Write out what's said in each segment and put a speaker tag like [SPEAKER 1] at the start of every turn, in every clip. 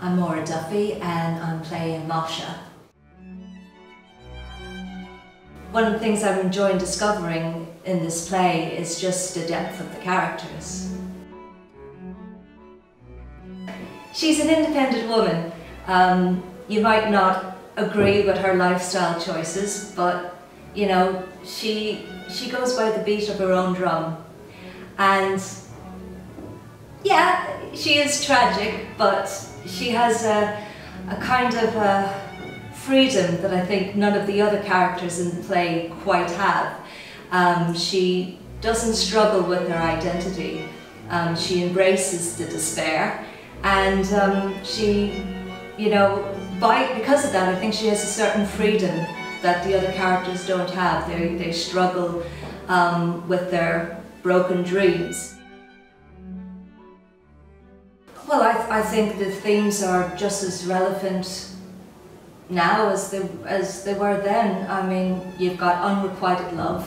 [SPEAKER 1] I'm Maura Duffy and I'm playing Masha. One of the things I'm enjoying discovering in this play is just the depth of the characters. She's an independent woman. Um, you might not agree with her lifestyle choices, but you know, she, she goes by the beat of her own drum. And yeah, she is tragic, but she has a, a kind of a freedom that I think none of the other characters in the play quite have. Um, she doesn't struggle with her identity. Um, she embraces the despair and um, she, you know, by, because of that I think she has a certain freedom that the other characters don't have. They, they struggle um, with their broken dreams. Well, I, I think the themes are just as relevant now as they, as they were then. I mean, you've got unrequited love,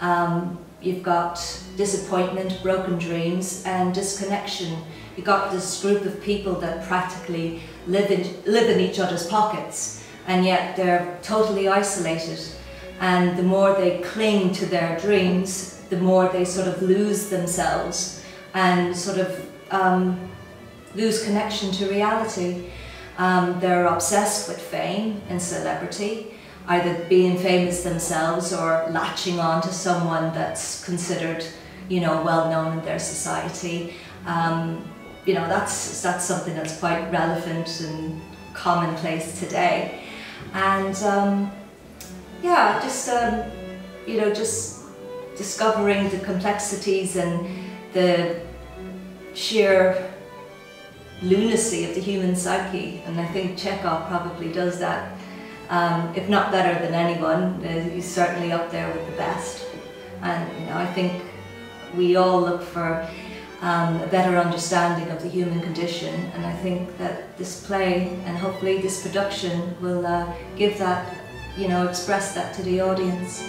[SPEAKER 1] um, you've got disappointment, broken dreams, and disconnection. You've got this group of people that practically live in, live in each other's pockets, and yet they're totally isolated. And the more they cling to their dreams, the more they sort of lose themselves and sort of um, lose connection to reality. Um, they're obsessed with fame and celebrity, either being famous themselves or latching on to someone that's considered, you know, well known in their society. Um, you know, that's, that's something that's quite relevant and commonplace today. And um, yeah, just, um, you know, just discovering the complexities and the sheer lunacy of the human psyche, and I think Chekhov probably does that, um, if not better than anyone. Uh, he's certainly up there with the best, and you know I think we all look for um, a better understanding of the human condition, and I think that this play and hopefully this production will uh, give that, you know, express that to the audience.